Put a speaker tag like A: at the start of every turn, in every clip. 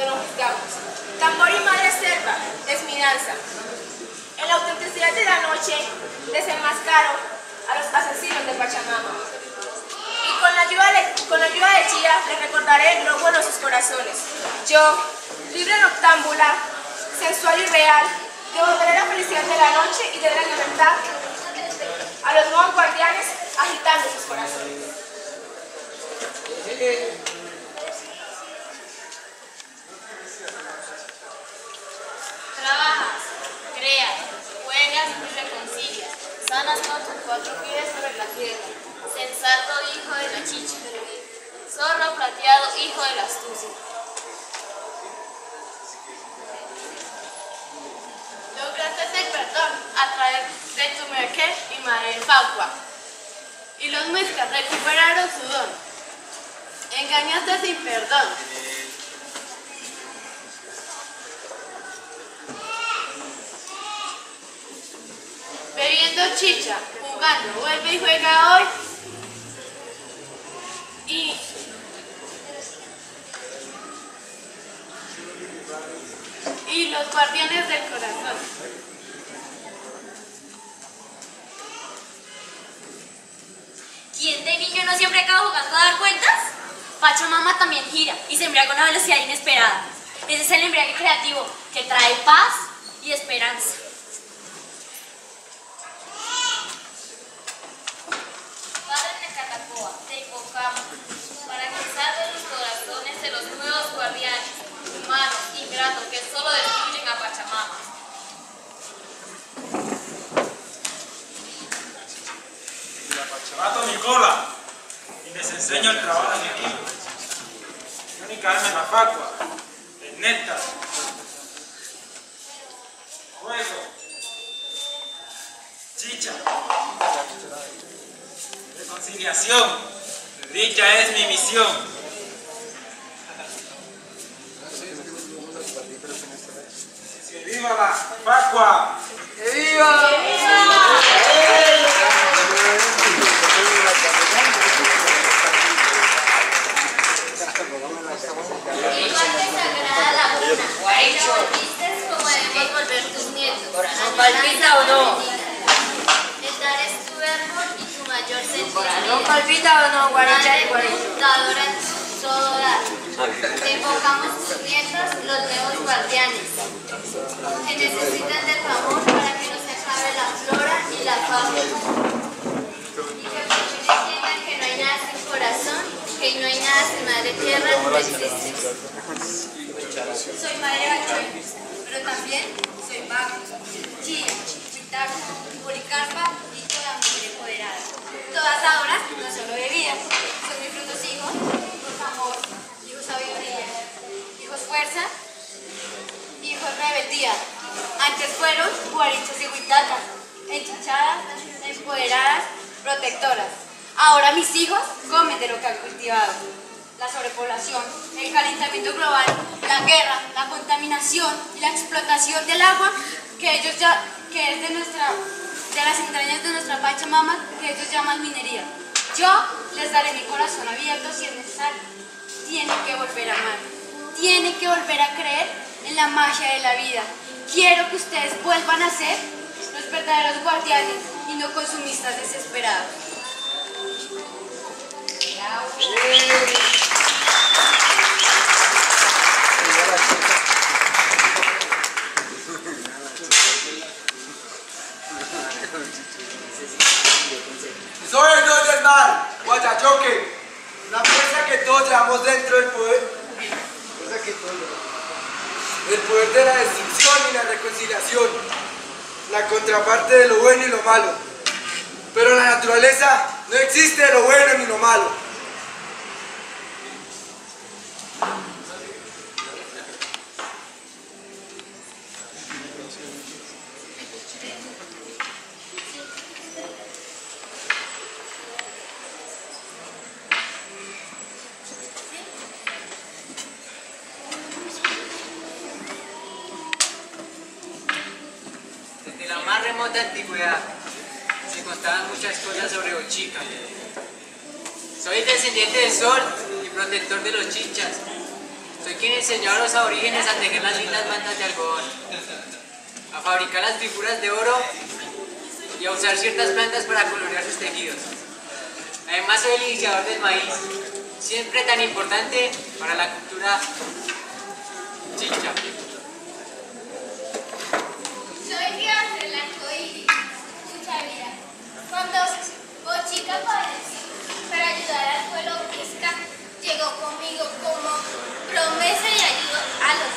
A: Tambor y madre selva es mi danza. En la autenticidad de la noche desenmascaro a los asesinos de Pachamama. Y con la ayuda de, Chía les recordaré el globo de sus corazones. Yo, libre noctámbula, sensual y real, devolveré la felicidad de la noche y de la libertad a los nuevos guardianes agitando sus corazones.
B: Trabajas, creas, juegas y reconcilias. Sanas con tus cuatro pies sobre la tierra. Sensato hijo de la chicha. Zorro plateado hijo de la astucia. Lograste el perdón a través de tu merque y madre Facua. Y los muiscas recuperaron su don. Engañaste sin perdón. Bebiendo chicha, jugando, vuelve y juega hoy. Y y los guardianes del corazón.
C: ¿Quién de niño no siempre acaba jugando a dar cuentas? Pachamama también gira y se embriaga a una velocidad inesperada. Ese es el embriague creativo que trae paz y esperanza.
B: Te invocamos para que salves los corazones de los nuevos guardianes, humanos, ingratos, que solo destruyen a Pachamama.
D: Mato mi cola y les enseño el trabajo en equipo. Yo ni caerme en la facua, el Dicha es mi misión. ¡Que viva la facua!
B: Igual te sagrada la cuna, y lo volvistes como debemos volver tus nietos.
E: ¿Corazón palpita o no?
B: El dar es tu verbo y tu mayor sentido.
E: ¿No palpita o no, guaricha y guaricha?
B: Dadora en todo invocamos tus nietos, los nuevos guardianes, que necesitan de tu amor para que no se acabe la flora y la fauna. Y que por entiendan que no hay nada sin corazón, que no hay nada sin madre tierra, no existe.
A: Soy madre pero también soy mago, chitaco, policarpa y toda mujer empoderada. Todas ahora no solo bebidas, son mis frutos hijos, hijos amor, hijos sabiduría, hijos fuerza, hijos rebeldía. Antes fueron guarichas y huitacas, enchichadas, empoderadas, protectoras. Ahora mis hijos comen de lo que han cultivado la sobrepoblación, el calentamiento global, la guerra, la contaminación y la explotación del agua que ellos ya, que es de nuestra, de las entrañas de nuestra Pachamama, que ellos llaman minería. Yo les daré mi corazón abierto si es necesario. Tienen que volver a amar, tienen que volver a creer en la magia de la vida. Quiero que ustedes vuelvan a ser verdaderos guardianes y no consumistas desesperados.
F: Soy el dios del mar, Guayachoque, la fuerza que todos llevamos dentro del poder. El poder de la destrucción y la reconciliación, la contraparte de lo bueno y lo malo. Pero en la naturaleza no existe lo bueno ni lo malo.
G: más remota antigüedad se contaban muchas cosas sobre Bochica. Soy descendiente del sol y protector de los chichas. Soy quien enseñó a los aborígenes a tejer las lindas mantas de algodón, a fabricar las figuras de oro y a usar ciertas plantas para colorear sus tejidos. Además soy el iniciador del maíz, siempre tan importante para la cultura chicha.
H: Cuando Bochica apareció para ayudar al pueblo. Pisca, llegó conmigo como promesa y ayuda a los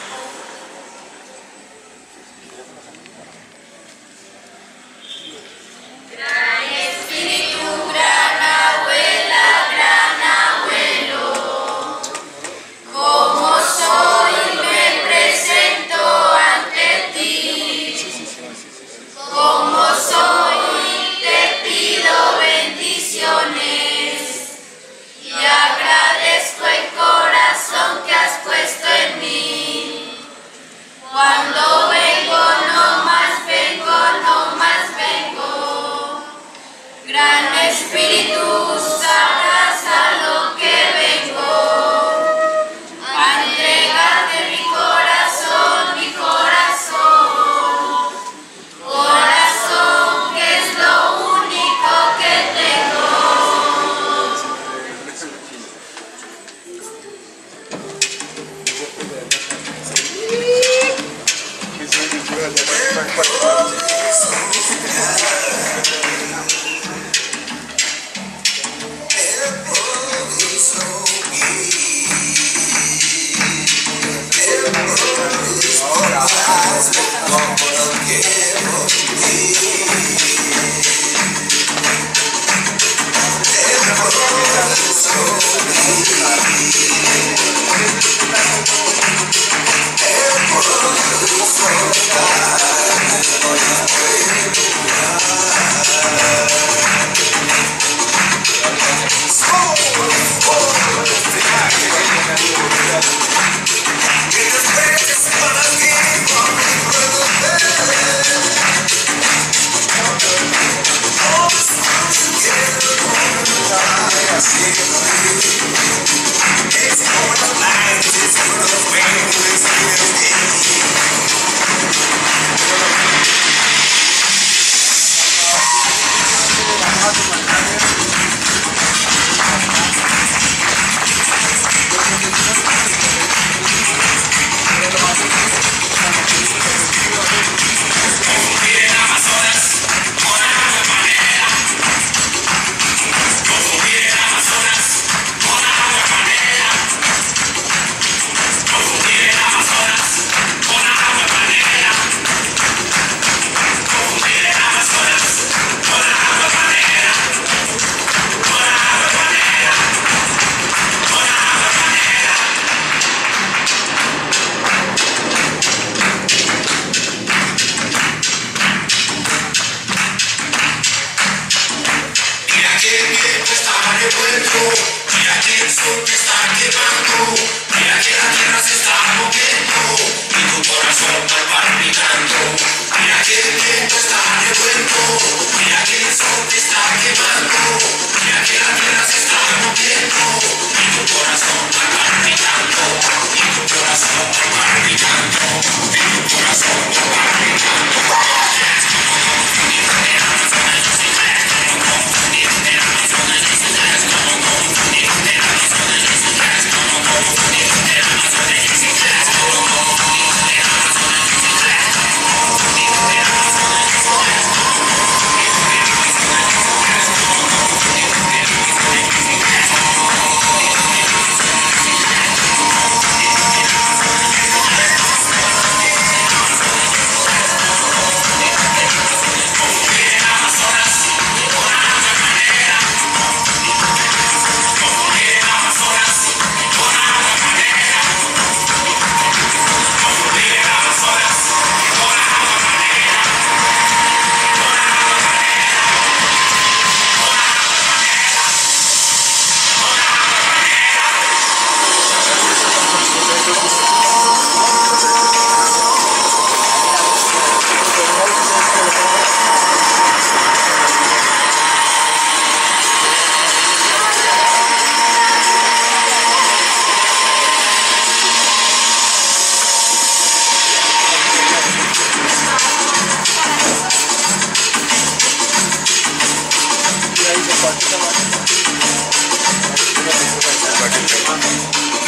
H: escuches a mi mira que la tierra se está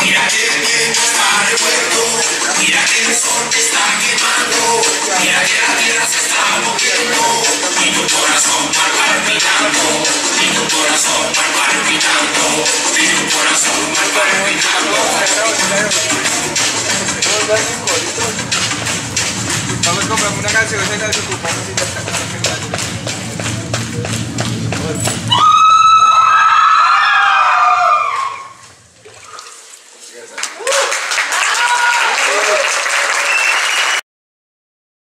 H: Mira que el viento está revuelto, mira que el sol te está quemando, mira que la tierra se está moviendo, y tu corazón va palpitando, y tu corazón va palpitando, y tu corazón va
I: palpitando.
F: Vamos a comprar una canción, canción, Thank you.